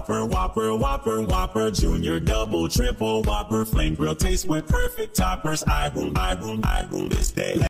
Whopper, Whopper, Whopper, Whopper, Junior, Double, Triple, Whopper, Flame Grill taste with perfect toppers. I boom, I boom, I boom this day.